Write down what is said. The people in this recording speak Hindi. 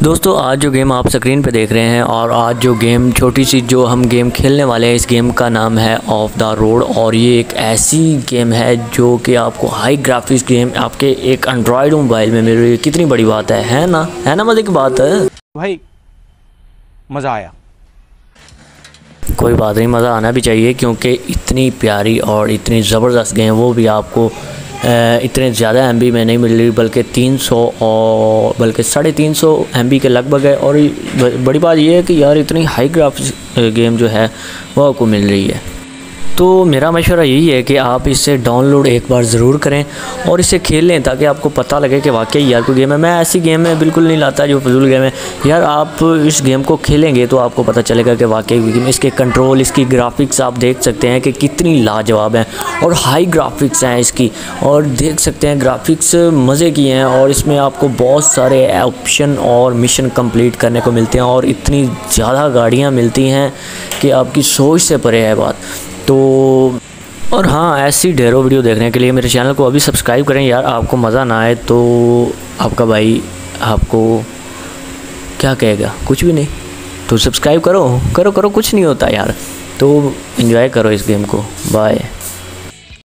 दोस्तों आज जो गेम आप स्क्रीन पे देख रहे हैं और आज जो गेम छोटी सी जो हम गेम खेलने वाले हैं इस गेम का नाम है ऑफ़ द रोड और ये एक ऐसी गेम है जो कि आपको हाई ग्राफिक्स गेम आपके एक एंड्रॉयड मोबाइल में मिल रही है कितनी बड़ी बात है है ना? है ना मज़े की बात? है भाई मज़ा आया। कोई बात नहीं मज़ा आना भी चाहिए क्योंकि इतनी प्यारी और इतनी ज़बरदस्त गेम वो भी आपको इतने ज़्यादा एमबी में नहीं मिल रही बल्कि 300 और, बल्कि साढ़े तीन सौ एम के लगभग है। और बड़ी बात यह है कि यार इतनी हाई ग्राफिक्स गेम जो है, वो आपको मिल रही है। तो मेरा मशवरा यही है कि आप इसे डाउनलोड एक बार ज़रूर करें और इसे खेल लें ताकि आपको पता लगे कि वाकई यार कोई गेम है। मैं ऐसी गेम में बिल्कुल नहीं लाता जो फजूल गेम है। यार आप इस गेम को खेलेंगे तो आपको पता चलेगा कि वाकई इसके कंट्रोल इसकी ग्राफिक्स आप देख सकते हैं कि कितनी लाजवाब हैं और हाई ग्राफिक्स हैं इसकी। और देख सकते हैं ग्राफिक्स मज़े की हैं और इसमें आपको बहुत सारे ऑप्शन और मिशन कंप्लीट करने को मिलते हैं और इतनी ज़्यादा गाड़ियाँ मिलती हैं कि आपकी सोच से परे है बात। तो और हाँ ऐसी ढेरों वीडियो देखने के लिए मेरे चैनल को अभी सब्सक्राइब करें यार, आपको मज़ा ना आए तो आपका भाई आपको क्या कहेगा? कुछ भी नहीं। तो सब्सक्राइब करो करो करो, कुछ नहीं होता यार। तो इन्जॉय करो इस गेम को। बाय